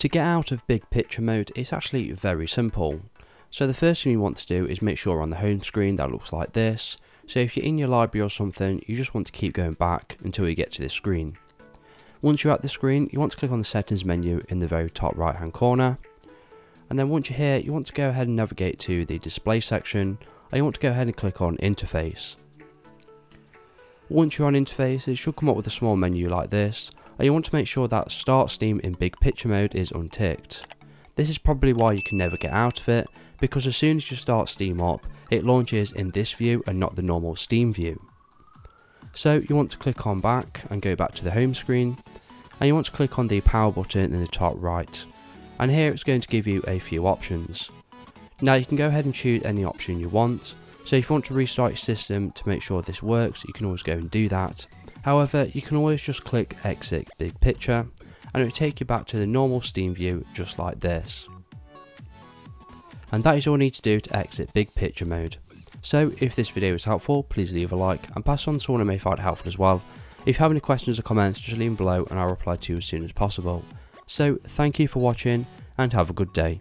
To get out of big picture mode it's actually very simple. So the first thing you want to do is make sure on the home screen that looks like this. So if you're in your library or something, you just want to keep going back until you get to this screen. Once you're at the screen, you want to click on the settings menu in the very top right hand corner. And then once you're here, you want to go ahead and navigate to the display section, and you want to go ahead and click on interface. Once you're on interface, it should come up with a small menu like this, and you want to make sure that start Steam in big picture mode is unticked. This is probably why you can never get out of it, because as soon as you start Steam up, it launches in this view and not the normal Steam view. So you want to click on back and go back to the home screen, and you want to click on the power button in the top right, and here it's going to give you a few options. Now you can go ahead and choose any option you want, so if you want to restart your system to make sure this works, you can always go and do that. However, you can always just click exit big picture, and it will take you back to the normal Steam view just like this. And that is all you need to do to exit big picture mode. So if this video was helpful, please leave a like and pass on to someone who may find it helpful as well. If you have any questions or comments, just leave them below and I'll reply to you as soon as possible. So thank you for watching and have a good day.